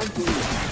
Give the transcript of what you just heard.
Ai,